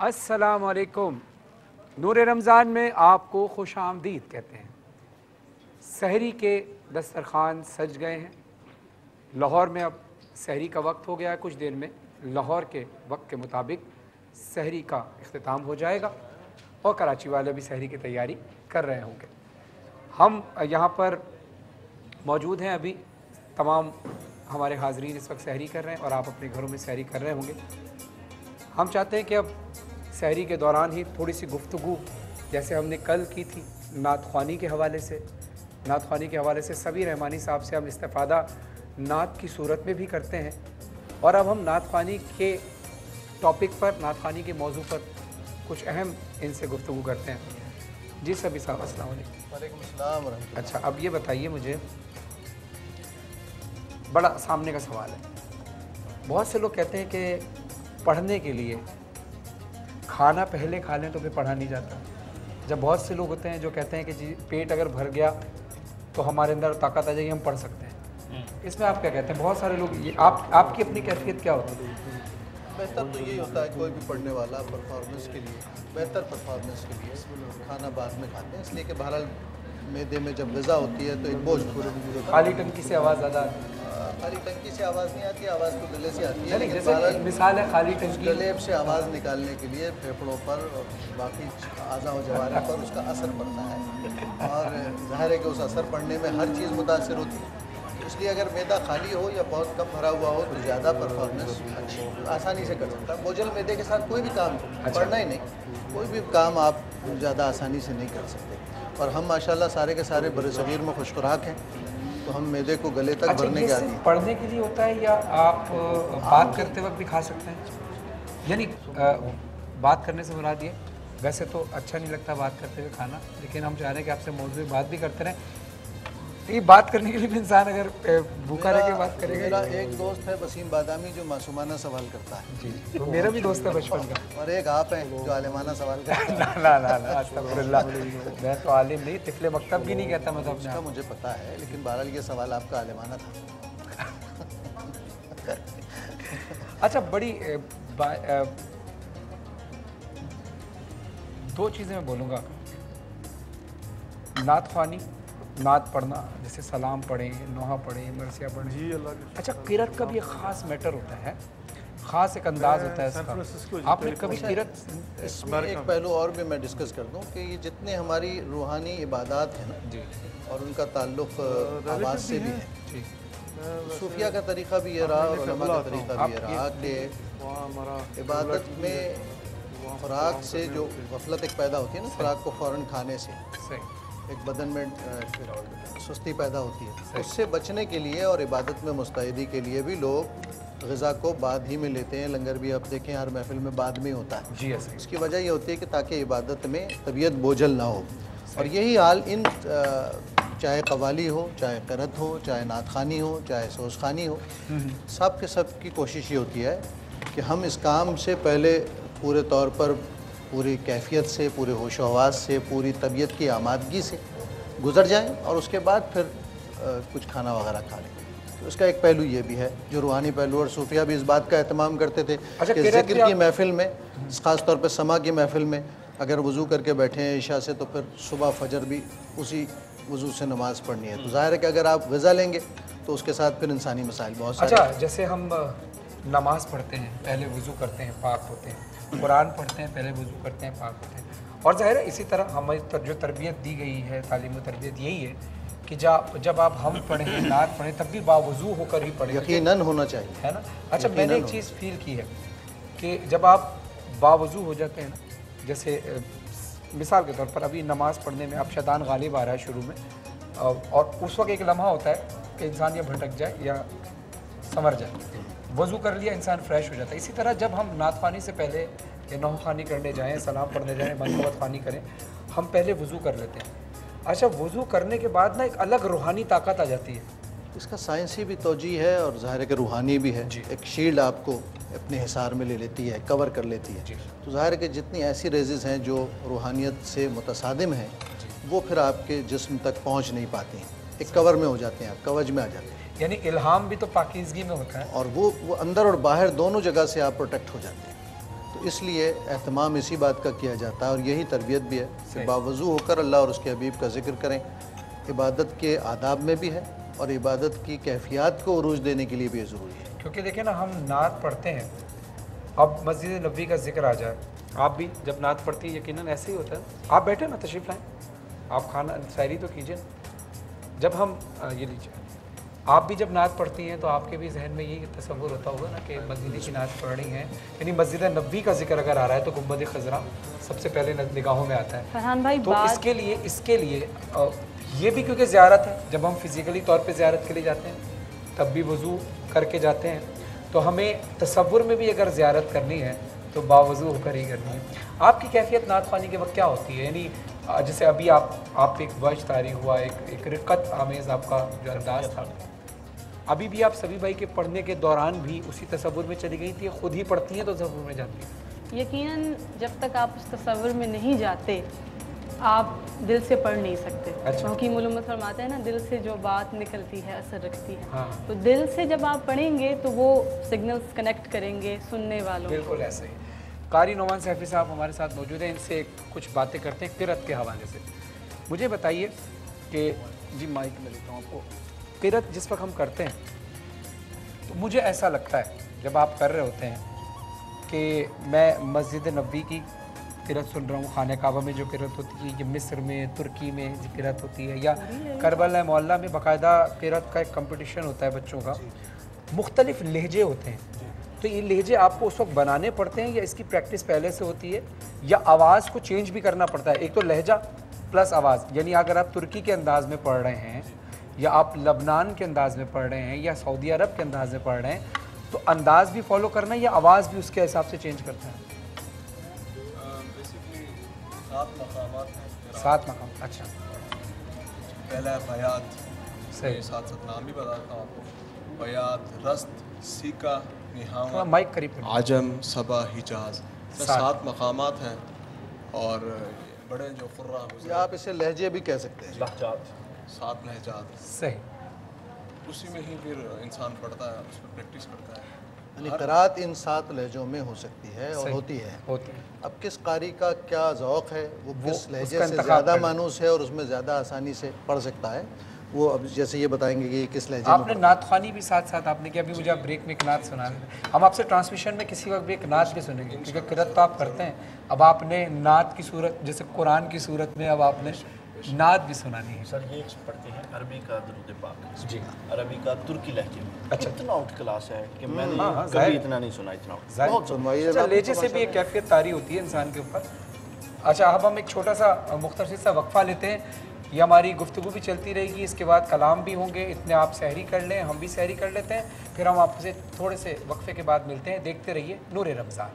السلام علیکم۔ نور رمضان میں آپ کو خوش آمدید کہتے ہیں۔ سحری کے دسترخوان سج گئے ہیں۔ لاہور میں اب سحری کا وقت ہو گیا ہے کچھ دیر میں۔ لاہور کے وقت کے مطابق سحری کا اختتام ہو جائے گا اور کراچی والے بھی سحری کی تیاری کر رہے ہوں گے۔ ہم یہاں پر موجود ہیں ابھی۔ تمام ہمارے حاضرین اس وقت سحری کر رہے ہیں اور آپ اپنے گھروں میں سحری کر رہے ہوں گے۔ ہم چاہتے ہیں کہ اب سحری کے دوران ہی تھوڑی سی گفتگو جیسے ہم نے کل کی تھی نعت خوانی کے حوالے سے۔ نعت خوانی کے حوالے سے سبھی رحمانی صاحب سے ہم استفادہ نعت کی صورت میں بھی کرتے ہیں۔ اور اب ہم نعت خوانی کے ٹاپک پر نعت خوانی کے موضوع پر کچھ اہم ان سے گفتگو کرتے ہیں۔ جی سبھی صاحب السلام علیکم۔ وعلیکم السلام ورحمۃ اچھا اب یہ بتائیے مجھے بڑا سامنے کا سوال ہے۔ بہت سے لوگ کہتے ہیں کہ پڑھنے کے لیے کھانا پہلے کھا لیں تو پھر پڑھا نہیں جاتا۔ جب بہت سے لوگ ہوتے ہیں جو کہتے ہیں کہ جی پیٹ اگر بھر گیا تو ہمارے اندر طاقت آ جائے گی ہم پڑھ سکتے ہیں۔ اس میں آپ کیا کہتے ہیں؟ بہت سارے لوگ یہ آپ آپ کی اپنی کیفیت کیا ہوتی ہے؟ بہتر تو یہی ہوتا ہے کوئی بھی پڑھنے والا پرفارمنس کے لیے بہتر پرفارمنس کے لیے کھانا بعد میں کھاتے ہیں۔ اس لیے کہ بہرحال میدے میں جب غذا ہوتی ہے تو ایک بوجھ ہوتا خالی ٹنکی سے آواز زیادہ آتی ہے۔ خالی ٹنکی سے آواز نہیں آتی آواز تو گلے سے آتی ہے لیکن مثال ہے خالی ٹنکی گلے سے آواز نکالنے کے لیے پھیپھڑوں پر اور باقی اعضاء و جوارح پر اس کا اثر پڑتا ہے۔ اور ظاہر ہے کہ اس اثر پڑنے میں ہر چیز متاثر ہوتی ہے۔ اس لیے اگر میدا خالی ہو یا بہت کم بھرا ہوا ہو تو زیادہ پرفارمنس اچھی آسانی سے کر سکتا ہے۔ بوجھل میدے کے ساتھ کوئی بھی کام پڑھنا ہی نہیں کوئی بھی کام آپ زیادہ آسانی سے نہیں کر سکتے۔ اور ہم ماشاءاللہ سارے کے سارے بر صغیر میں خوش خوراک ہیں۔ تو ہم میدے کو گلے تک اچھا بھرنے کے ہیں۔ پڑھنے کے لیے ہوتا ہے یا آپ بات کرتے وقت بھی کھا سکتے ہیں؟ یعنی بات کرنے سے مراد یہ ویسے تو اچھا نہیں لگتا بات کرتے ہوئے کھانا لیکن ہم چاہ رہے ہیں کہ آپ سے موضوع بات بھی کرتے رہیں۔ یہ بات کرنے کے لیے بھی انسان اگر بھوکا رہ کے بات کرے گا میرا ایک دوست ہے وسیم بادامی جو معصومانہ سوال کرتا ہے۔ جی تو میرا بھی دوست ہے بچپن کا۔ اور ایک آپ ہیں جو عالمانہ سوال کرتا ہے۔ اللہ۔ میں تو عالم نہیں طفل مکتب بھی نہیں کہتا اپنے اس کا مجھے پتا ہے لیکن بہرحال یہ سوال آپ کا عالمانہ تھا۔ اچھا بڑی دو چیزیں میں بولوں گا۔ نعت خوانی نعت پڑھنا جیسے سلام پڑھیں نوحہ پڑھیں مرثیہ پڑھیں۔ جی اللہ اچھا قرت کا بھی ایک خاص میٹر ہوتا ہے خاص ایک انداز ہوتا ہے اس کا۔ فرانسسکو آپ نے کبھی قرت اس میں ایک پہلو اور بھی میں ڈسکس کر دوں کہ یہ جتنے ہماری روحانی عبادات ہیں نا جی۔ اور ان کا تعلق آواز سے بھی ہے۔ جی۔ صوفیہ کا طریقہ بھی یہ رہا اور علماء کا طریقہ بھی یہ رہا کہ عبادت میں خوراک سے جو غفلت ایک پیدا ہوتی ہے نا خوراک کو فوراً کھانے سے۔ ایک بدن میں سستی پیدا ہوتی ہے۔ اس سے بچنے کے لیے اور عبادت میں مستعدی کے لیے بھی لوگ غذا کو بعد ہی میں لیتے ہیں۔ لنگر بھی آپ دیکھیں ہر محفل میں بعد میں ہوتا ہے۔ جی اس کی وجہ یہ ہوتی ہے کہ تاکہ عبادت میں طبیعت بوجھل نہ ہو۔ اور یہی حال ان چاہے قوالی ہو چاہے قرت ہو چاہے نعت خوانی ہو چاہے سوز خوانی ہو۔ سب کے سب کی کوشش یہ ہوتی ہے کہ ہم اس کام سے پہلے پورے طور پر پوری کیفیت سے پورے ہوش و حواس سے پوری طبیعت کی آمادگی سے گزر جائیں اور اس کے بعد پھر کچھ کھانا وغیرہ کھا لیں۔ تو اس کا ایک پہلو یہ بھی ہے جو روحانی پہلو اور صوفیہ بھی اس بات کا اہتمام کرتے تھے اچھا، کہ ذکر کی محفل میں خاص طور پہ سما کی محفل میں اگر وضو کر کے بیٹھے ہیں عشاء سے تو پھر صبح فجر بھی اسی وضو سے نماز پڑھنی ہے۔ تو ظاہر ہے کہ اگر آپ غذا لیں گے تو اس کے ساتھ پھر انسانی مسائل بہت سارے اچھا جیسے ہم نماز پڑھتے ہیں پہلے وضو کرتے ہیں پاک ہوتے ہیں۔ قرآن پڑھتے ہیں پہلے وضو کرتے ہیں پاک ہوتے ہیں۔ اور ظاہر ہے اسی طرح تر- جو تربیت دی گئی ہے تعلیم و تربیت یہی ہے کہ جب جب آپ ہم پڑھیں نعت پڑھیں تب بھی باوضو ہو کر ہی پڑھیں۔ یقیناً ہونا چاہیے۔ ہے نا؟ اچھا میں نے ایک چیز فیل کی ہے کہ جب آپ باوضو ہو جاتے ہیں نا جیسے مثال کے طور پر ابھی نماز پڑھنے میں اب شیطان غالب آ رہا ہے شروع میں اور اور اس وقت ایک لمحہ ہوتا ہے کہ انسان یا بھٹک جائے یا سنور جائے۔ وضو کر لیا انسان فریش ہو جاتا ہے۔ اسی طرح جب ہم نعت خوانی سے پہلے یا نوح خوانی کرنے جائیں سلام پڑھنے جائیں منقبت خوانی کریں ہم پہلے وضو کر لیتے ہیں۔ اچھا وضو کرنے کے بعد نا ایک الگ روحانی طاقت آ جاتی ہے۔ اس کا سائنسی بھی توجہ ہے اور ظاہر ہے کہ روحانی بھی ہے۔ جی۔ ایک شیلڈ آپ کو اپنے حصار میں لے لیتی ہے کور کر لیتی ہے۔ جی۔ تو ظاہر ہے کہ جتنی ایسی ریزز ہیں جو روحانیت سے متصادم ہیں وہ پھر آپ کے جسم تک پہنچ نہیں پاتی ہیں۔ ایک کور میں ہو جاتے ہیں آپ کوج میں آ جاتے ہیں۔ یعنی الہام بھی تو پاکیزگی میں ہوتا ہے۔ اور وہ وہ اندر اور باہر دونوں جگہ سے آپ پروٹیکٹ ہو جاتے ہیں۔ تو اس لیے اہتمام اسی بات کا کیا جاتا ہے اور یہی تربیت بھی ہے کہ باوضو ہو کر اللہ اور اس کے حبیب کا ذکر کریں۔ عبادت کے آداب میں بھی ہے اور عبادت کی کیفیات کو عروج دینے کے لیے بھی ضروری ہے۔ کیونکہ دیکھیں نا ہم نعت پڑھتے ہیں۔ اب مسجد نبی کا ذکر آ جائے۔ آپ بھی جب نعت پڑھتی ہیں یقیناً ایسے ہی ہوتا ہے۔ آپ بیٹھے نا تشریف لائیں۔ آپ کھانا سیری تو کیجیے نا جب ہم یہ لیجیے آپ بھی جب نعت پڑھتی ہیں تو آپ کے بھی ذہن میں یہ تصور ہوتا ہوگا نا کہ مسجد کی نعت پڑھ رہی ہیں یعنی مسجد نبی کا ذکر اگر آ رہا ہے تو گنبد خزرہ سب سے پہلے نگاہوں میں آتا ہے۔ فرحان بھائی تو اس کے لیے اس کے لیے یہ بھی کیونکہ زیارت ہے۔ جب ہم فزیکلی طور پہ زیارت کے لیے جاتے ہیں تب بھی وضو کر کے جاتے ہیں۔ تو ہمیں تصور میں بھی اگر زیارت کرنی ہے تو باوضو ہو کر ہی کرنی ہے۔ آپ کی کیفیت نعت خوانی کے وقت کیا ہوتی ہے؟ یعنی جیسے ابھی آپ آپ ایک وجہ طاری ہوا ایک ایک رقت آمیز آپ کا جو انداز تھا۔ ابھی بھی آپ سبھی بھائی کے پڑھنے کے دوران بھی اسی تصور میں چلی گئی تھی خود ہی پڑھتی ہیں تو تصور میں جاتی ہیں۔ یقیناً جب تک آپ اس تصور میں نہیں جاتے آپ دل سے پڑھ نہیں سکتے۔ اچھا۔ حکیم علومت فرماتے ہیں نا دل سے جو بات نکلتی ہے اثر رکھتی ہے۔ ہاں۔ تو دل سے جب آپ پڑھیں گے تو وہ سگنلز کنیکٹ کریں گے سننے والوں بالکل ایسے ہی۔ قاری نعمان سیفی صاحب ہمارے ساتھ موجود ہیں ان سے کچھ باتیں کرتے ہیں قرت کے حوالے سے۔ مجھے بتائیے کہ جی مائک میں لیتا ہوں آپ کو۔ قرت جس وقت ہم کرتے ہیں، تو مجھے ایسا لگتا ہے، جب آپ کر رہے ہوتے ہیں کہ میں مسجد نبی کی قرت سن رہا ہوں، خانہ کعبہ میں جو قرت ہوتی ہے یہ مصر میں، ترکی میں جو قرت ہوتی ہے، یا کربلا معلّہ میں باقاعدہ قرت کا ایک کمپٹیشن ہوتا ہے بچوں کا، مختلف لہجے ہوتے ہیں۔ تو یہ لہجے آپ کو اس وقت بنانے پڑتے ہیں، یا اس کی پریکٹس پہلے سے ہوتی ہے، یا آواز کو چینج بھی کرنا پڑتا ہے۔ ایک تو لہجہ پلس آواز یعنی اگر آپ ترکی کے انداز میں پڑھ رہے ہیں یا آپ لبنان کے انداز میں پڑھ رہے ہیں یا سعودی عرب کے انداز میں پڑھ رہے ہیں تو انداز بھی فالو کرنا ہے یا آواز بھی اس کے حساب سے چینج کرتا ہے بیسکلی سات مقامات ہیں سات مقام اچھا۔ پہلا ہے بیات صحیح۔ ساتھ ساتھ نام بھی بتاتا ہوں آپ کو۔ بیات رست سیکا نہاون مائک قریب عجم صبا حجاز۔ سات۔ سات مقامات ہیں اور بڑے جو قرہ یا آپ اسے لہجے بھی کہہ سکتے ہیں۔ سات لہجات صحیح۔ اسی میں ہی پھر انسان پڑھتا ہے اس پہ پریکٹس کرتا ہے۔ یعنی قرات ان سات لہجوں میں ہو سکتی ہے اور۔ ہوتی ہے۔ ہوتی ہے۔ اب کس قاری کا کیا ذوق ہے؟ وہ کس لہجے سے زیادہ۔ مانوس ہے اور اس میں زیادہ آسانی سے پڑھ سکتا ہے؟ وہ اب جیسے یہ بتائیں گے کہ یہ کس لہجے آپ نے نعت خوانی بھی ساتھ ساتھ آپ نے کیا ابھی مجھے آپ بریک میں ایک نعت سنا دیں۔ ہم آپ سے ٹرانسمیشن میں کسی وقت بھی ایک نعت بھی سنیں گے کیونکہ قرت تو آپ کرتے ہیں۔ اب آپ نے نعت کی صورت جیسے قرآن کی صورت میں اب آپ نے نعت بھی سنانی ہے۔ سر یہ پڑھتے ہیں عربی کا درود پاک۔ جی۔ عربی کا ترکی لہجے میں۔ اتنا آؤٹ کلاس ہے کہ میں نے ہاں، ہاں، کبھی۔ اتنا نہیں سنا اتنا بہت سنوائیے اچھا۔ لہجے سے بھی ایک کیفیت تاری ہوتی ہے انسان کے اوپر۔ اچھا اب ہم ایک چھوٹا سا مختصر سا وقفہ لیتے ہیں۔ یہ ہماری گفتگو بھی چلتی رہے گی اس کے بعد کلام بھی ہوں گے۔ اتنے آپ سحری کر لیں ہم بھی سحری کر لیتے ہیں۔ پھر ہم آپ سے تھوڑے سے وقفے کے بعد ملتے ہیں۔ دیکھتے رہیے نور رمضان۔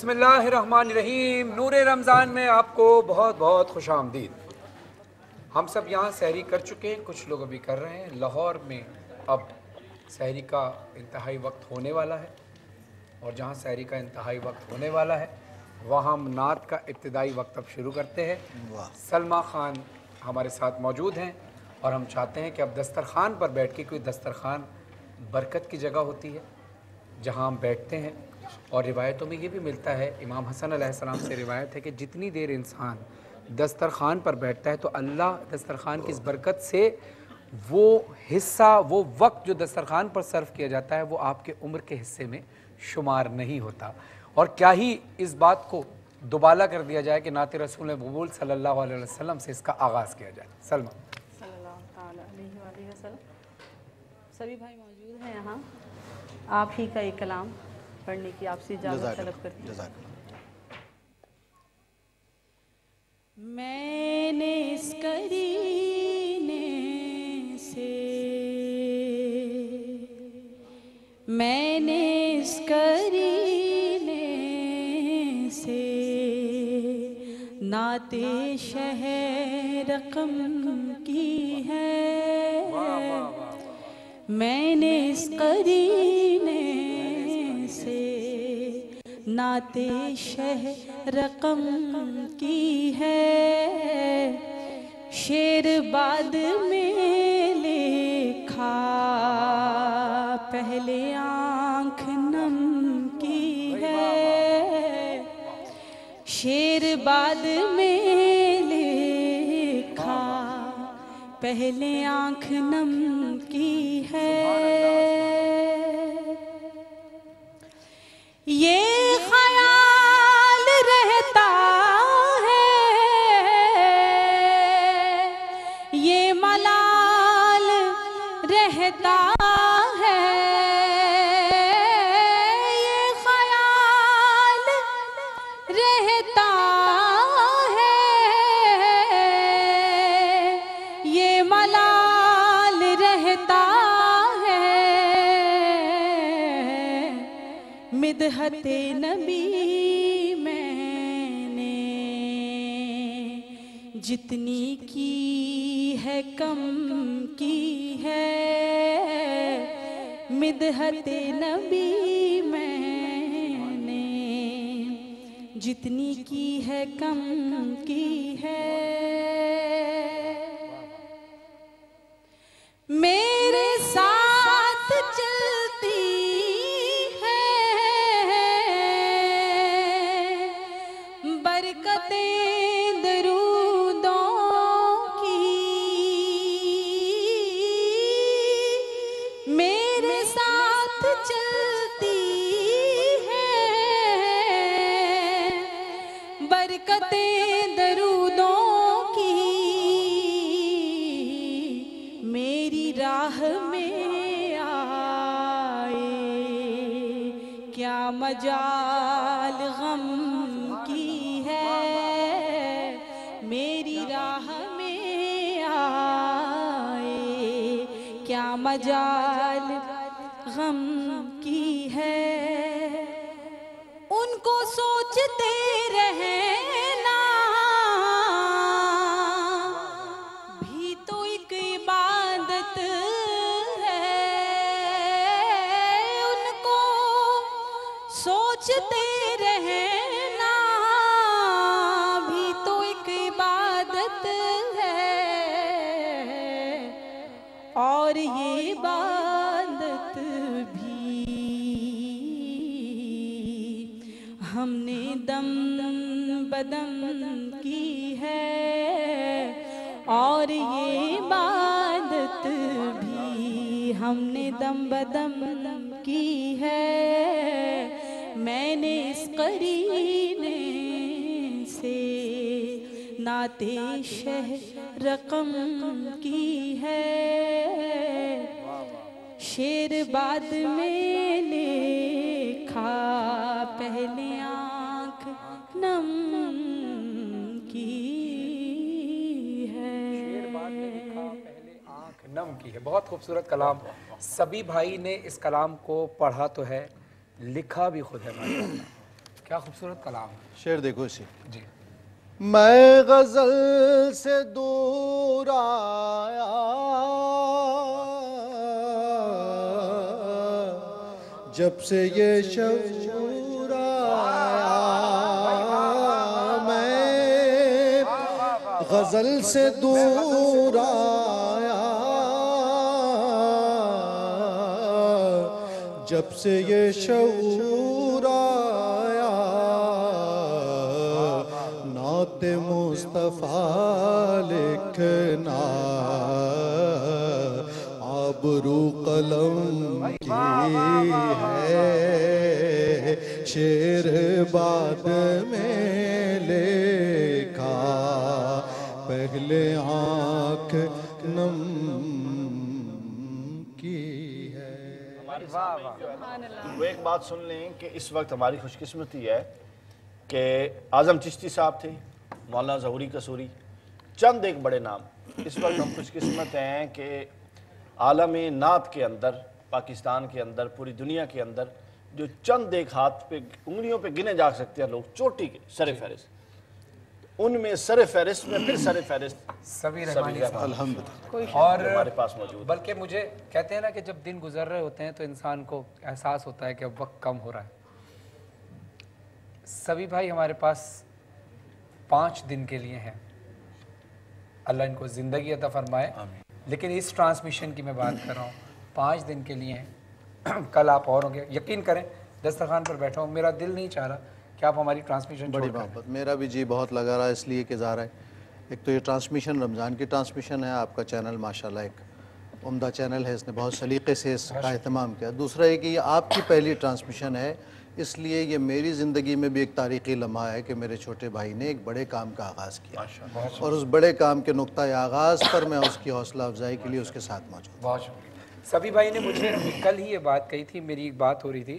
بسم اللہ الرحمن الرحیم نور رمضان میں آپ کو بہت بہت خوش آمدید۔ ہم سب یہاں سحری کر چکے ہیں کچھ لوگ ابھی کر رہے ہیں۔ لاہور میں اب سحری کا انتہائی وقت ہونے والا ہے اور جہاں سحری کا انتہائی وقت ہونے والا ہے وہاں ہم نعت کا ابتدائی وقت اب شروع کرتے ہیں۔ سلمہ خان ہمارے ساتھ موجود ہیں اور ہم چاہتے ہیں کہ اب دسترخوان پر بیٹھ کے کوئی دسترخوان برکت کی جگہ ہوتی ہے جہاں ہم بیٹھتے ہیں۔ اور روایتوں میں یہ بھی ملتا ہے، امام حسن علیہ السلام سے روایت ہے کہ جتنی دیر انسان دسترخوان پر بیٹھتا ہے تو اللہ دسترخوان کی اس برکت سے وہ حصہ، وہ وقت جو دسترخوان پر صرف کیا جاتا ہے وہ آپ کے عمر کے حصے میں شمار نہیں ہوتا۔ اور کیا ہی اس بات کو دوبالا کر دیا جائے کہ نعت رسول مقبول صلی اللہ علیہ وسلم سے اس کا آغاز کیا جائے۔ سلمہ صلی اللہ علیہ وسلم۔ سبھی بھائی موجود ہیں یہاں۔ آپ ہی کا ایک کلام۔ پڑھنے کی آپ سے اجازت طلب کرتی ہوں۔ میں نے اس کرینے سے میں نے اس کرینے سے نعت شہ رقم کی ہے۔ میں نے اس قرینے ناتے شہ رقم کی ہے۔ شیر بعد میں لکھا، پہلے آنکھ نم کی ہے۔ شیر بعد میں لکھا، پہلے آنکھ نم کی ہے۔ یہ مدحت نبی میں نے۔ جتنی کی ہے، کم کی ہے۔ مدحت نبی میں نے۔ جتنی کی ہے، کم کی ہے۔ راہ میں آئے۔ کیا مجال غم کی ہے؟ میری راہ میں آئے۔ کیا مجال غم کی ہے؟ ان کو سوچتے رہنا سوچتے رہنا بھی تو ایک عبادت ہے۔ اور یہ عبادت بھی ہم نے دم بدم کی ہے۔ اور یہ عبادت بھی ہم نے دم بدم کی ہے۔ میں نے اس قرینے سے ناتے شہ رقم کی ہے۔ شیر بعد میں لکھا، پہلے آنکھ نم کی ہے۔ آنکھ نم کی ہے۔ بہت خوبصورت کلام۔ سبھی بھائی نے اس کلام کو پڑھا تو ہے۔ لکھا بھی خود ہے کیا خوبصورت کلام ہے۔ شعر دیکھو اسی جی۔ میں غزل سے دور آیا۔ جب سے یہ شعور آیا۔ میں غزل سے دور آیا۔ جب سے یہ شعور آیا نعت مصطفیٰ لکھنا آبرو قلم کی ہے شیر بات وہ ایک بات سن لیں کہ اس وقت ہماری خوش قسمتی ہے کہ اعظم چشتی صاحب تھے، مولانا ظہوری قصوری چند ایک بڑے نام۔ اس وقت ہم خوش قسمت ہیں کہ عالم نعت کے اندر، پاکستان کے اندر، پوری دنیا کے اندر جو چند ایک ہاتھ پہ انگلیوں پہ گنے جا سکتے ہیں لوگ، چوٹی کے سر فہرست۔ ان میں سر فہرست میں پھر سر فہرست۔ سبھی رحمانی رحمانی الحمدللہ۔ اور ہمارے پاس موجود بلکہ مجھے کہتے ہیں نا کہ جب دن گزر رہے ہوتے ہیں تو انسان کو احساس ہوتا ہے کہ اب وقت کم ہو رہا ہے۔ سبھی بھائی ہمارے پاس پانچ دن کے لیے ہیں۔ اللہ ان کو زندگی عطا فرمائے۔ لیکن اس ٹرانسمیشن کی میں بات کر رہا ہوں۔ پانچ دن کے لیے ہیں۔ کل آپ اور ہوں گے۔ یقین کریں دسترخوان پر بیٹھا ہوں۔ میرا دل نہیں چاہ رہا۔ کہ آپ ہماری ٹرانسمیشن بڑی محبت۔ میرا بھی جی بہت لگا رہا ہے اس لیے کہ ظاہر ہے۔ ایک تو یہ ٹرانسمیشن رمضان کی ٹرانسمیشن ہے آپ کا چینل ماشاءاللہ ایک عمدہ چینل ہے اس نے بہت سلیقے سے اس کا اہتمام کیا۔ دوسرا یہ کہ یہ آپ کی پہلی ٹرانسمیشن ہے اس لیے یہ میری زندگی میں بھی ایک تاریخی لمحہ ہے کہ میرے چھوٹے بھائی نے ایک بڑے کام کا آغاز کیا۔ اور اس بڑے کام کے نقطۂ آغاز پر میں اس کی حوصلہ افزائی کے لیے اس کے ساتھ موجود ہوں۔ بہت شکریہ۔ سبھی بھائی نے مجھے کل ہی یہ بات کہی تھی میری ایک بات ہو رہی تھی۔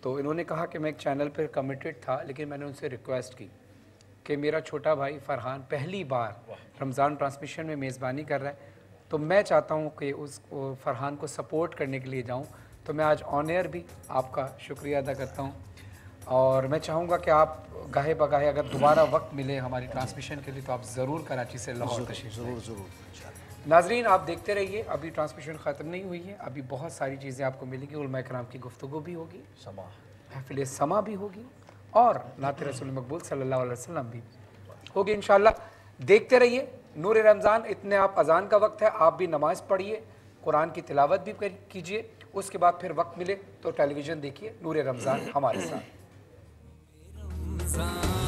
تو انہوں نے کہا کہ میں ایک چینل پر کمیٹڈ تھا لیکن میں نے ان سے ریکویسٹ کی کہ میرا چھوٹا بھائی فرحان پہلی بار رمضان ٹرانسمیشن میں میزبانی کر رہا ہے۔ تو میں چاہتا ہوں کہ اس فرحان کو سپورٹ کرنے کے لیے جاؤں۔ تو میں آج آن ایئر بھی آپ کا شکریہ ادا کرتا ہوں۔ اور میں چاہوں گا کہ آپ گاہے بگاہے اگر دوبارہ وقت ملے ہماری ٹرانسمیشن کے لیے تو آپ ضرور کراچی سے لاہور تشریف۔ ضرور ضرور ناظرین آپ دیکھتے رہیے ابھی ٹرانسمیشن ختم نہیں ہوئی ہے ابھی بہت ساری چیزیں آپ کو ملیں گی علماء کرام کی گفتگو بھی ہوگی سما۔ محفل سما بھی ہوگی اور نعت رسول مقبول صلی اللہ علیہ وسلم بھی ہوگی انشاءاللہ۔ دیکھتے رہیے نور رمضان اتنے آپ اذان کا وقت ہے آپ بھی نماز پڑھیے قرآن کی تلاوت بھی کیجیے اس کے بعد پھر وقت ملے تو ٹیلی ویژن دیکھیے نور رمضان ہمارے ساتھ۔ رمضان۔